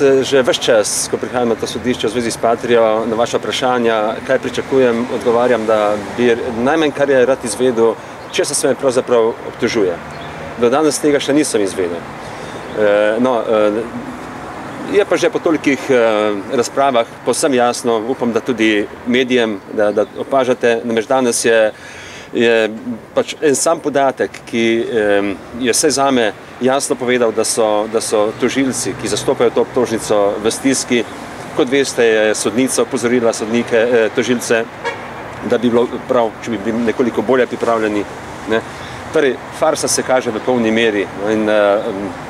že vse čas, ko prihajam na to sodišče v zvezi s Patrijo, na vaše vprašanja, kaj pričakujem, odgovarjam, da bi najmanj, kar je rad izvedel, če se me pravzaprav obtožuje. Do danes tega še nisem izvedel. E, no, e, je pa že po tolikih e, razpravah posem jasno, upam, da tudi medijem, da, da opažate, namreč danes je je pač en sam podatek, ki je vse zame jasno povedal, da so, da so tožilci, ki zastopajo to obtožnico v stiski, kot veste, je sodnica opozorila sodnike, eh, tožilce, da bi bilo prav, če bi bili nekoliko bolje pripravljeni. Ne. Torej, farsa se kaže v polni meri in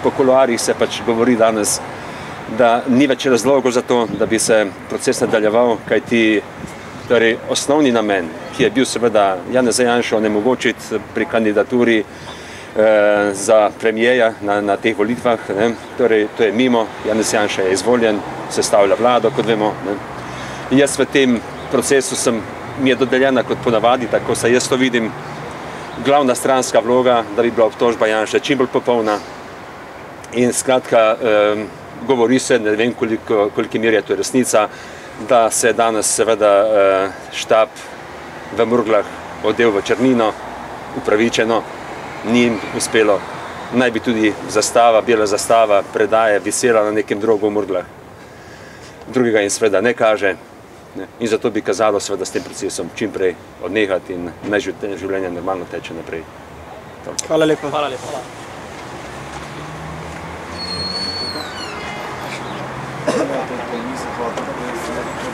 po koloarjih se pač govori danes, da ni več razlogov za to, da bi se proces nadaljeval, kajti torej, osnovni namen ki je bil seveda Janez Janša onemogočiti pri kandidaturi eh, za premijeja na, na teh volitvah. Ne. Torej, to je mimo, Janez Janša je izvoljen, sestavlja vlado, kot vemo. Ne. In jaz v tem procesu sem, mi je dodeljena kot ponavadi, tako se jaz to vidim, glavna stranska vloga, da bi bila obtožba Janša čim bolj popolna. In skratka, eh, govori se, ne vem koliko, koliko mir je to resnica, da se je danes seveda eh, štab v Murglah odel v Črnino, upravičeno, ni jim uspelo. Naj bi tudi zastava, bela zastava predaje visela na nekem drogu v Murglah. Drugega jim seveda ne kaže in zato bi kazalo seveda s tem procesom čim prej odnehati in naj življenje normalno teče naprej. Toliko. Hvala lepa. Hvala lepa. Hvala. Thank you.